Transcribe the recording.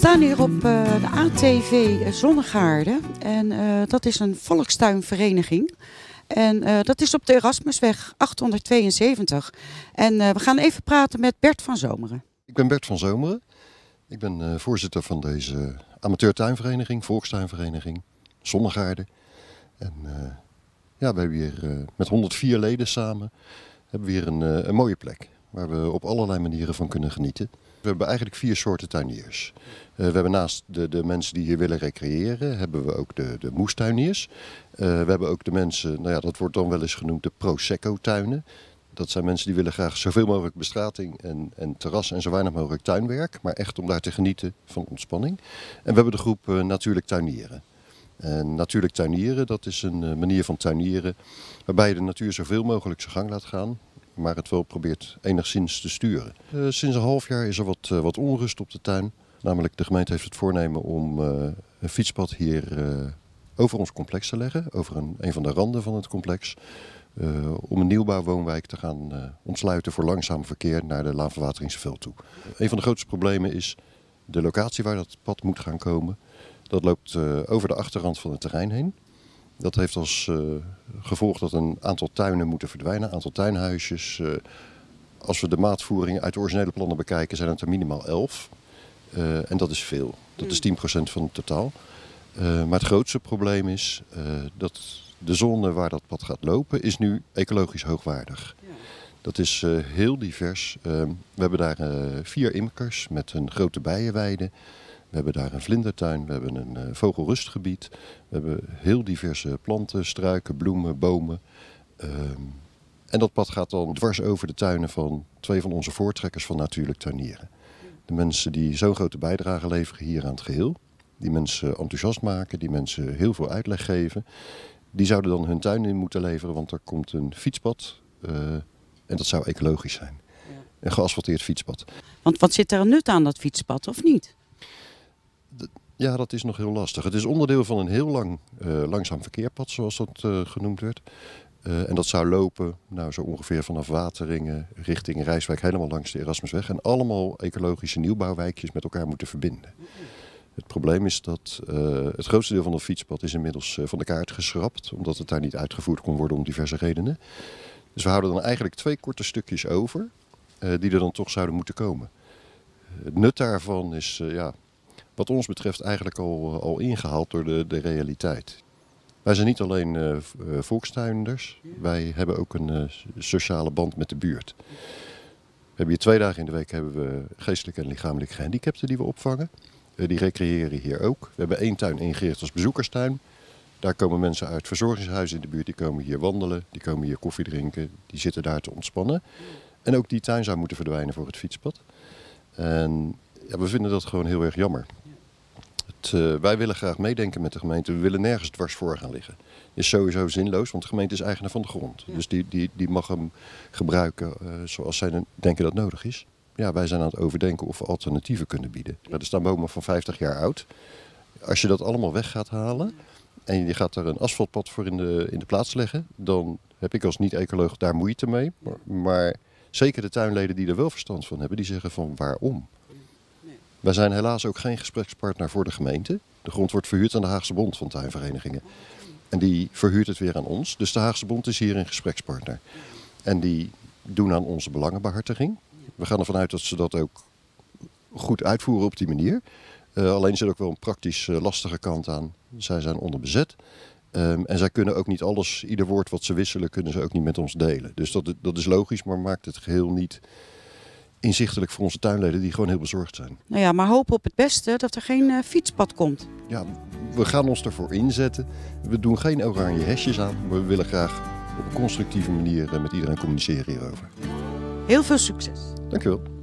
staan hier op uh, de ATV Zonnegaarden. En uh, dat is een volkstuinvereniging. En uh, dat is op de Erasmusweg 872. En we gaan even praten met Bert van Zomeren. Ik ben Bert van Zomeren. Ik ben voorzitter van deze amateurtuinvereniging, volkstuinvereniging, Zonnegaarden. En ja, we hebben hier met 104 leden samen hebben we hier een mooie plek. Waar we op allerlei manieren van kunnen genieten. We hebben eigenlijk vier soorten tuiniers. Uh, we hebben naast de, de mensen die hier willen recreëren, hebben we ook de, de moestuiniers. Uh, we hebben ook de mensen, nou ja, dat wordt dan wel eens genoemd de Prosecco-tuinen. Dat zijn mensen die willen graag zoveel mogelijk bestrating en, en terras en zo weinig mogelijk tuinwerk. Maar echt om daar te genieten van ontspanning. En we hebben de groep uh, Natuurlijk Tuinieren. En natuurlijk tuinieren, dat is een manier van tuinieren waarbij je de natuur zoveel mogelijk zijn gang laat gaan maar het wel probeert enigszins te sturen. Uh, sinds een half jaar is er wat, uh, wat onrust op de tuin. Namelijk de gemeente heeft het voornemen om uh, een fietspad hier over ons complex te leggen. Over een, een van de randen van het complex. om een nieuwbouwwoonwijk te gaan ontsluiten voor langzaam verkeer naar de laanverwateringsveld toe. Een van de grootste problemen is de locatie waar dat pad moet gaan komen. Dat loopt over de achterrand van het terrein heen. Dat heeft als uh, gevolg dat een aantal tuinen moeten verdwijnen, een aantal tuinhuisjes. Uh, als we de maatvoering uit de originele plannen bekijken, zijn het er minimaal 11. Uh, eh, en dat is veel. Dat is 10% van het totaal. maar het grootste probleem is dat de zone waar dat pad gaat lopen, is nu ecologisch hoogwaardig. Ja. Dat is heel divers. we hebben daar vier imkers met een grote bijenweide. We hebben daar een vlindertuin, we hebben een uh, vogelrustgebied. We hebben heel diverse planten, struiken, bloemen, bomen. Um, en dat pad gaat dan dwars over de tuinen van twee van onze voortrekkers van natuurlijk tuinieren. De mensen die zo'n grote bijdrage leveren hier aan het geheel. Die mensen enthousiast maken, die mensen heel veel uitleg geven. Die zouden dan hun tuin in moeten leveren, want er komt een fietspad. Uh, en dat zou ecologisch zijn. Ja. Een geasfalteerd fietspad. Want wat zit er een nut aan dat fietspad, of niet? Ja, dat is nog heel lastig. Het is onderdeel van een heel lang uh, langzaam verkeerpad, zoals dat uh, genoemd werd. Uh, en dat zou lopen, nou zo ongeveer vanaf Wateringen richting Rijswijk, helemaal langs de Erasmusweg. En allemaal ecologische nieuwbouwwijkjes met elkaar moeten verbinden. Het probleem is dat het grootste deel van het fietspad is inmiddels van de kaart geschrapt, omdat het daar niet uitgevoerd kon worden om diverse redenen. Dus we houden dan eigenlijk twee korte stukjes over, die er dan toch zouden moeten komen. Het nut daarvan is, ja, wat ons betreft eigenlijk al, eh, al ingehaald door de, de realiteit. Wij zijn niet alleen uh, volkstuinders, wij hebben ook een sociale band met de buurt. We hebben hier twee dagen in de week hebben we geestelijke en lichamelijke gehandicapten die we opvangen. Die recreëren hier ook. We hebben één tuin ingericht als bezoekerstuin. Daar komen mensen uit verzorgingshuizen in de buurt, die komen hier wandelen, die komen hier koffie drinken, die zitten daar te ontspannen. En ook die tuin zou moeten verdwijnen voor het fietspad. En ja, we vinden dat gewoon heel erg jammer. Uh, wij willen graag meedenken met de gemeente. We willen nergens dwars voor gaan liggen. Is sowieso zinloos, want de gemeente is eigenaar van de grond. Dus die, die, die mag hem gebruiken uh, zoals zij denken dat nodig is. Ja, wij zijn aan het overdenken of we alternatieven kunnen bieden. Er staan bomen van 50 jaar oud. Als je dat allemaal weg gaat halen en je gaat er een asfaltpad voor in de, in de plaats leggen, dan heb ik als niet-ecoloog daar moeite mee. Maar, maar zeker de tuinleden die er wel verstand van hebben, die zeggen van waarom? Wij zijn helaas ook geen gesprekspartner voor de gemeente. De grond wordt verhuurd aan de Haagse Bond van tuinverenigingen. En die verhuurt het weer aan ons. Dus de Haagse Bond is hier een gesprekspartner. En die doen aan onze belangenbehartiging. We gaan ervan uit dat ze dat ook goed uitvoeren op die manier. Uh, alleen zit ook wel een praktisch uh, lastige kant aan. Zij zijn onderbezet. Um, en zij kunnen ook niet alles, ieder woord wat ze wisselen, kunnen ze ook niet met ons delen. Dus dat, dat is logisch, maar maakt het geheel niet inzichtelijk voor onze tuinleden die gewoon heel bezorgd zijn. Nou ja, maar hopen op het beste dat er geen uh, fietspad komt. Ja, we gaan ons ervoor inzetten. We doen geen oranje hesjes aan, maar we willen graag op een constructieve manier eh, met iedereen communiceren hierover. Heel veel succes. Dank u wel.